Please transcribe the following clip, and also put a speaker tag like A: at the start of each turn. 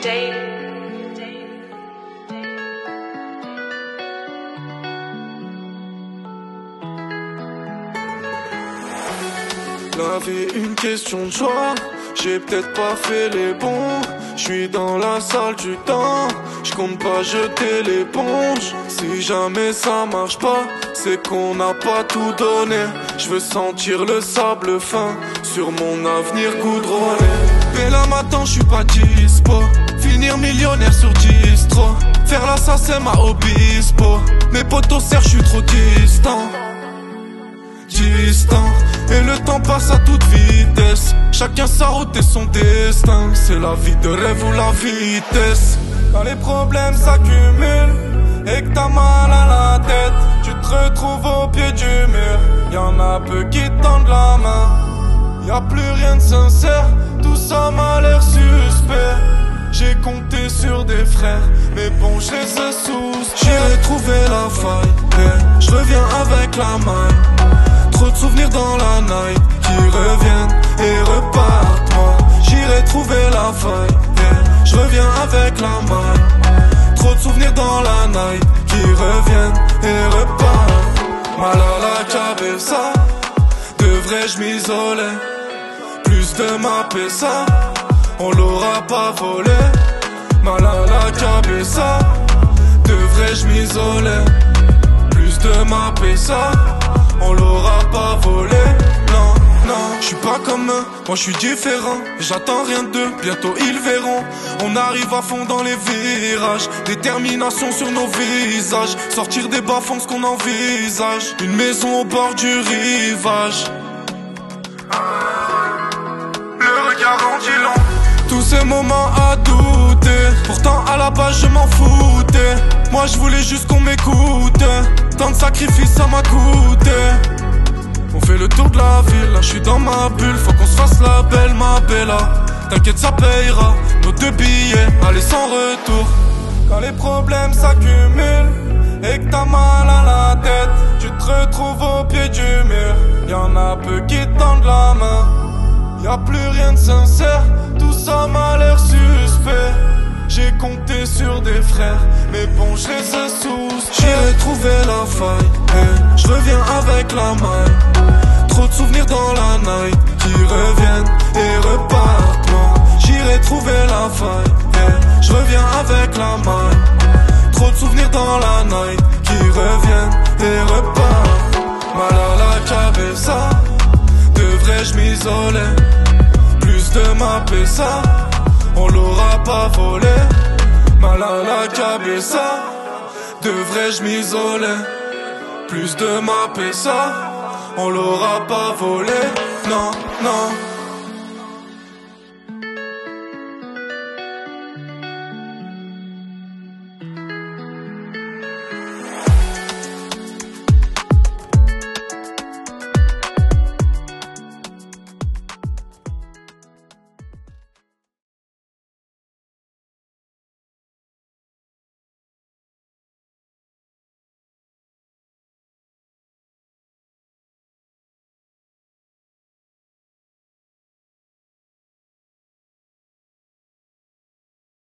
A: La vie, une question de choix. J'ai peut-être pas fait les bons. Je suis dans la salle du temps. Je compte pas jeter l'éponge. Si jamais ça marche pas, c'est qu'on n'a pas tout donné. Je veux sentir le sable fin sur mon avenir goudronné. Là maintenant, je suis pas dispo. Finir millionnaire sur distro. Faire c'est ma obispo. Mes potos serrent, je suis trop distant. Distant. Et le temps passe à toute vitesse. Chacun sa route et son destin. C'est la vie de rêve ou la vitesse. Quand les problèmes s'accumulent et que t'as mal à la tête, tu te retrouves au pied du mur. Y'en a peu qui tendent la main. Y a plus rien de sincère, mais bon, je les ai sous. J'irai trouver la faille, je reviens avec la main. Trop de souvenirs dans la night qui reviennent et repartent. Moi, j'irai trouver la faille. je reviens avec la main. Trop de souvenirs dans la night qui reviennent et repartent. Mal à la cabeza, devrais-je m'isoler? Plus de ma ça, on l'aura pas volé. Mal la devrais-je m'isoler? Plus de ma ça on l'aura pas volé. Non, non, je suis pas comme eux, moi je suis différent. J'attends rien d'eux, bientôt ils verront. On arrive à fond dans les virages, détermination sur nos visages. Sortir des bas-fonds, ce qu'on envisage. Une maison au bord du rivage. Le regard en dit. Tous ces moments Pourtant à la base je m'en foutais. Moi je voulais juste qu'on m'écoute. Tant de sacrifices ça m'a coûté. On fait le tour de la ville, je suis dans ma bulle. Faut qu'on se fasse la belle, ma bella. T'inquiète, ça payera. Nos deux billets, allez sans retour. Quand les problèmes s'accumulent et que t'as mal à la tête, tu te retrouves au pied du mur. Y'en a peu qui tendent la main. Y a plus rien de sincère, tout ça m'a l'air suspect. J'ai compté sur des frères, mais bon, je les ai. J'irai trouver la faille, je reviens avec la main. Trop de souvenirs dans la night qui reviennent et repartent. J'irai trouver la faille, et je reviens avec la main. Trop de souvenirs dans la night qui reviennent et repartent. Devrais-je m'isoler? Plus de ma ça on l'aura pas volé. Mal à la cabeza, devrais-je m'isoler? Plus de ma ça, on l'aura pas volé. Non, non.